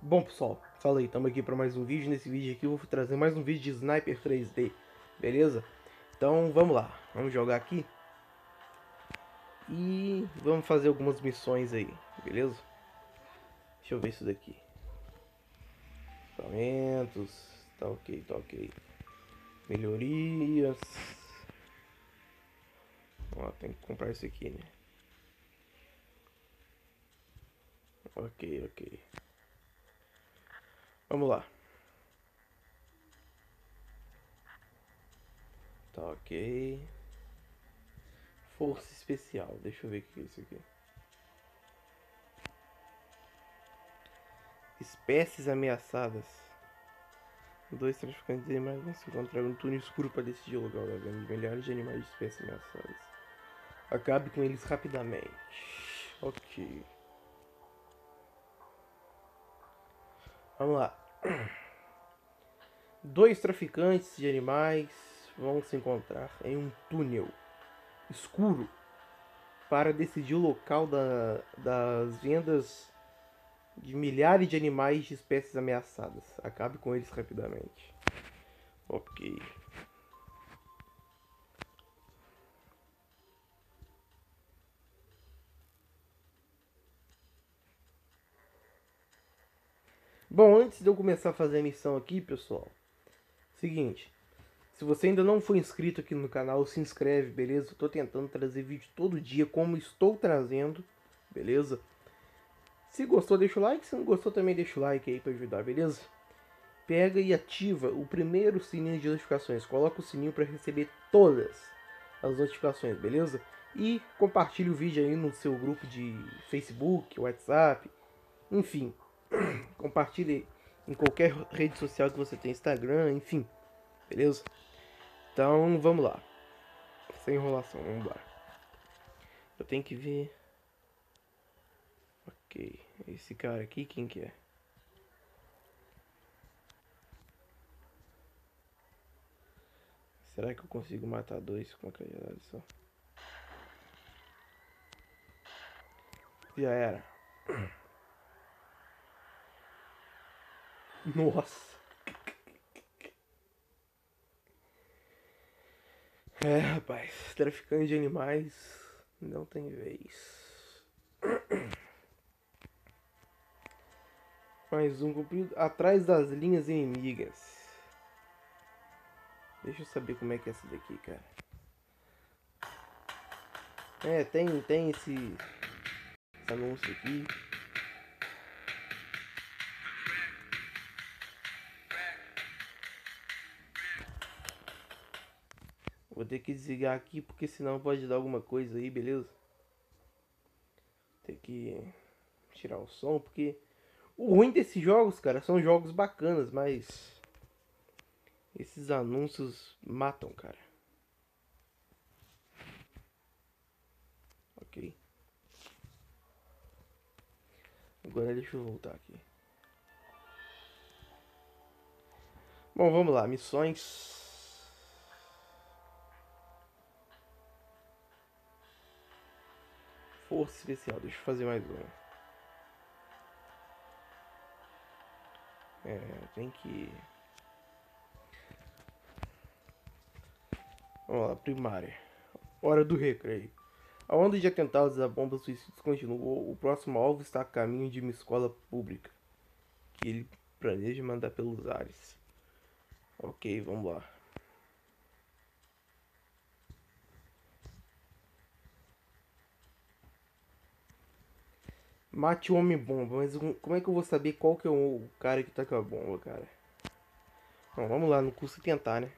Bom pessoal, falei, estamos aqui para mais um vídeo. Nesse vídeo aqui eu vou trazer mais um vídeo de Sniper 3D, beleza? Então vamos lá, vamos jogar aqui. E vamos fazer algumas missões aí, beleza? Deixa eu ver isso daqui. Equipamentos, tá ok, tá ok. Melhorias. Ó, tem que comprar isso aqui, né? Ok, ok. Vamos lá. Tá ok. Força especial. Deixa eu ver o que é isso aqui. Espécies ameaçadas. Dois traficantes de animais vão se encontrar no túnel escuro para decidir o lugar da venda de milhares de animais de espécies ameaçadas. Acabe com eles rapidamente. Ok. Vamos lá. Dois traficantes de animais vão se encontrar em um túnel escuro para decidir o local da, das vendas de milhares de animais de espécies ameaçadas. Acabe com eles rapidamente. Ok. Bom, antes de eu começar a fazer a missão aqui, pessoal, seguinte, se você ainda não for inscrito aqui no canal, se inscreve, beleza? Eu tô tentando trazer vídeo todo dia, como estou trazendo, beleza? Se gostou, deixa o like, se não gostou também deixa o like aí pra ajudar, beleza? Pega e ativa o primeiro sininho de notificações, coloca o sininho para receber todas as notificações, beleza? E compartilhe o vídeo aí no seu grupo de Facebook, WhatsApp, enfim, Compartilhe em qualquer rede social que você tem, Instagram, enfim. Beleza? Então, vamos lá. Sem enrolação, vamos lá. Eu tenho que ver... Ok. Esse cara aqui, quem que é? Será que eu consigo matar dois com uma cajadada só? Já era. Nossa. É, rapaz, traficante de animais não tem vez. Mais um cumprido atrás das linhas inimigas. Deixa eu saber como é que é essa daqui, cara. É, tem, tem esse, esse anúncio aqui. Vou ter que desligar aqui porque senão pode dar alguma coisa aí, beleza? Tem que tirar o som porque o ruim desses jogos, cara, são jogos bacanas, mas esses anúncios matam, cara. Ok. Agora deixa eu voltar aqui. Bom, vamos lá, missões Força especial, deixa eu fazer mais uma. É, tem que. Vamos lá, primária. Hora do recreio. A onda de atentados a bombas suicidas continuou. O próximo alvo está a caminho de uma escola pública. Que ele planeja mandar pelos ares. Ok, vamos lá. Mate o homem-bomba, mas como é que eu vou saber qual que é o cara que tá com a bomba, cara? Bom, vamos lá, não custa tentar, né?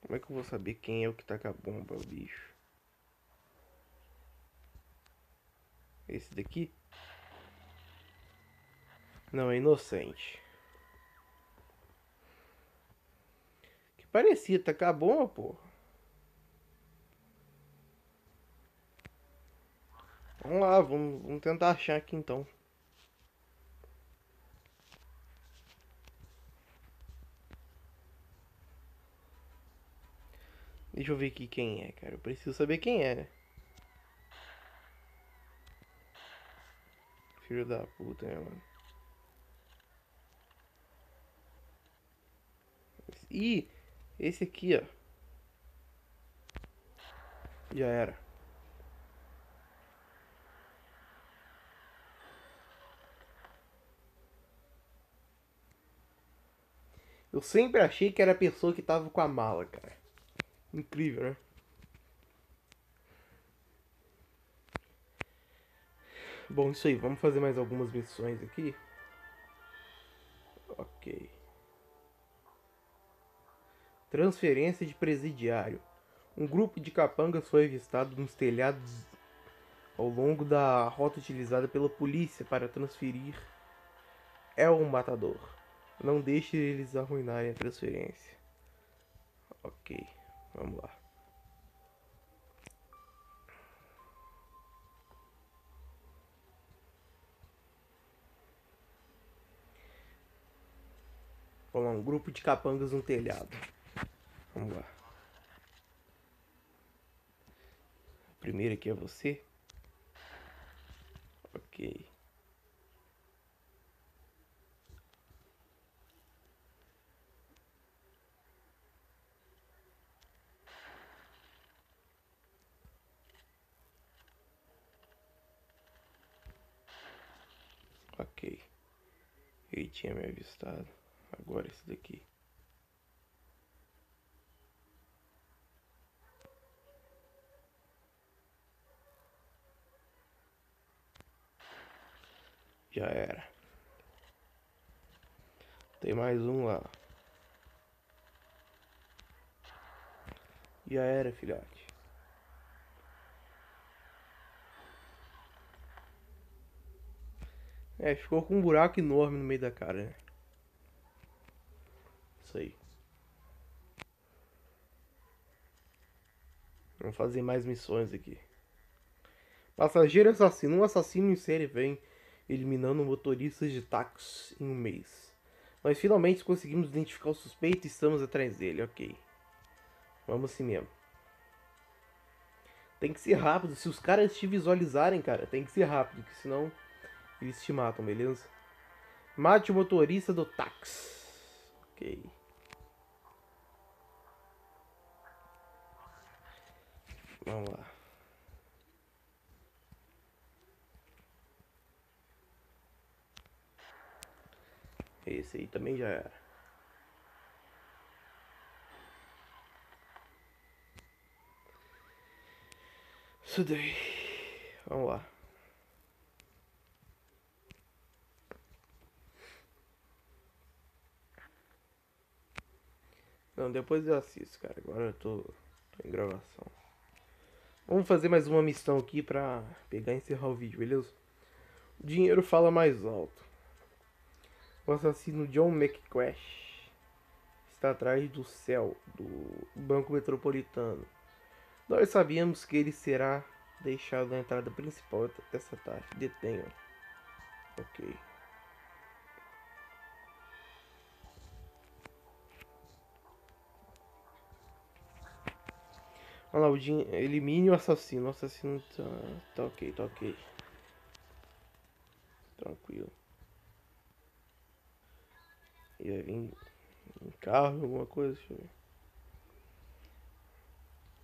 Como é que eu vou saber quem é o que tá com a bomba, bicho? Esse daqui? Não, é inocente. Que parecia tá com a bomba, porra. Vamos lá, vamos, vamos tentar achar aqui então. Deixa eu ver aqui quem é, cara. Eu preciso saber quem é, né? Filho da puta, né, mano? E esse aqui, ó. Já era. Eu sempre achei que era a pessoa que tava com a mala, cara. Incrível, né? Bom, isso aí. Vamos fazer mais algumas missões aqui. Ok. Transferência de presidiário. Um grupo de capangas foi avistado nos telhados ao longo da rota utilizada pela polícia para transferir é um matador. Não deixe eles arruinarem a transferência. Ok, vamos lá. Vamos lá, um grupo de capangas no telhado. Vamos lá. Primeiro aqui é você. Ok. Ok. Ele tinha me avistado. Agora esse daqui. Já era. Tem mais um lá. Já era, filhote. É, ficou com um buraco enorme no meio da cara, né? Isso aí. Vamos fazer mais missões aqui. Passageiro assassino. Um assassino em série vem eliminando motoristas de táxi em um mês. Nós finalmente conseguimos identificar o suspeito e estamos atrás dele, ok. Vamos assim mesmo. Tem que ser rápido. Se os caras te visualizarem, cara, tem que ser rápido, que senão eles te matam, beleza? Mate o motorista do táxi. Ok. Vamos lá. Esse aí também já era. Isso daí. Vamos lá. Não, depois eu assisto, cara. Agora eu tô, tô em gravação. Vamos fazer mais uma missão aqui pra pegar e encerrar o vídeo, beleza? O dinheiro fala mais alto. O assassino John McQuash está atrás do céu do Banco Metropolitano. Nós sabíamos que ele será deixado na entrada principal dessa tarde. Detenha. Ok. Olha lá, o Jim, elimine o assassino. O assassino tá, tá ok, tá ok. Tranquilo. E vai vir um carro, alguma coisa, deixa eu ver.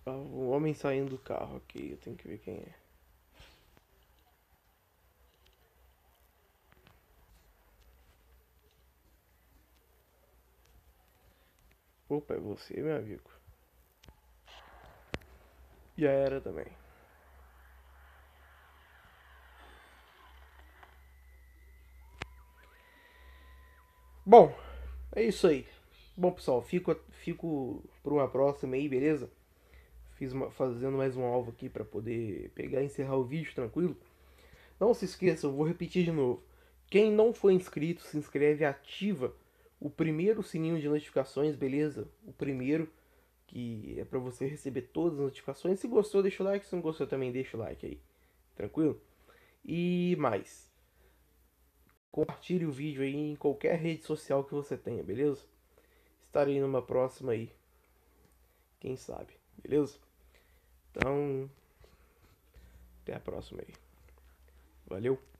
Ah, um homem saindo do carro aqui, eu tenho que ver quem é. Opa, é você, meu amigo. Já era também. Bom, é isso aí. Bom, pessoal, fico, fico por uma próxima aí, beleza? Fiz uma, fazendo mais um alvo aqui para poder pegar e encerrar o vídeo, tranquilo? Não se esqueça, eu vou repetir de novo. Quem não for inscrito, se inscreve e ativa o primeiro sininho de notificações, beleza? O primeiro, que é para você receber todas as notificações. Se gostou, deixa o like. Se não gostou, também deixa o like aí. Tranquilo? E mais compartilhe o vídeo aí em qualquer rede social que você tenha, beleza? Estarei numa próxima aí. Quem sabe, beleza? Então, até a próxima aí. Valeu!